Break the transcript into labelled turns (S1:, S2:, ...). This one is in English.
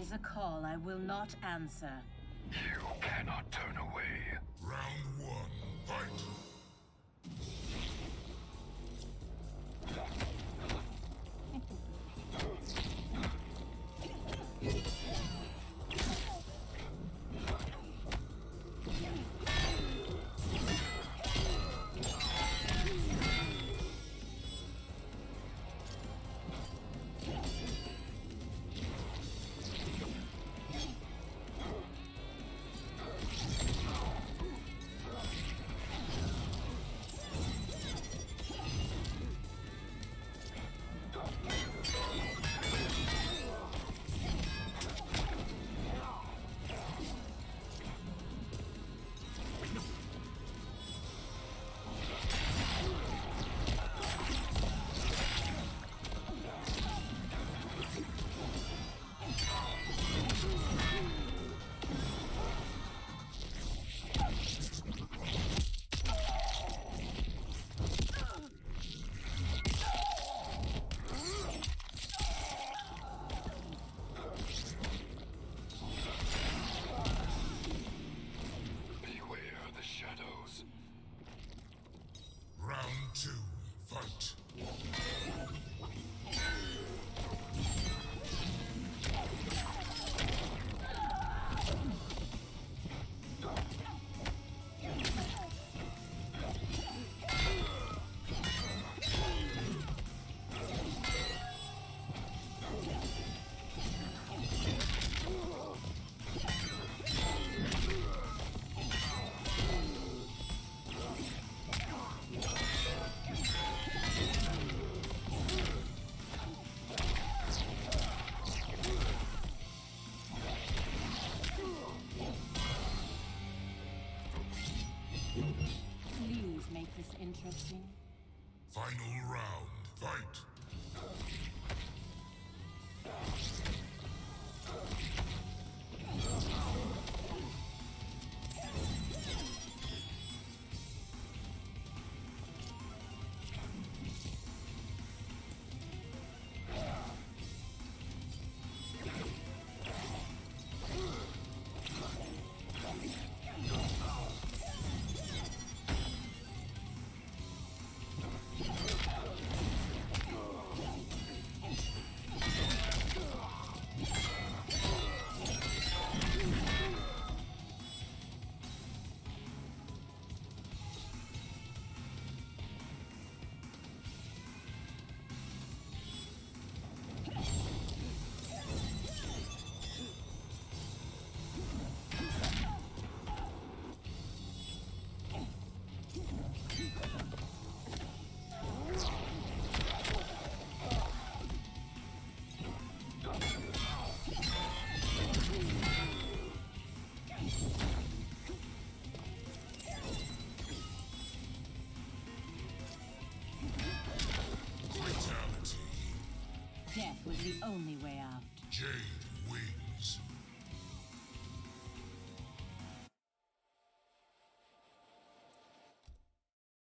S1: is a call I will not answer.
S2: You cannot turn away.
S3: Round one, fight.
S1: Please make this interesting.
S3: Final round, fight.
S1: Was the only way out.
S3: Jade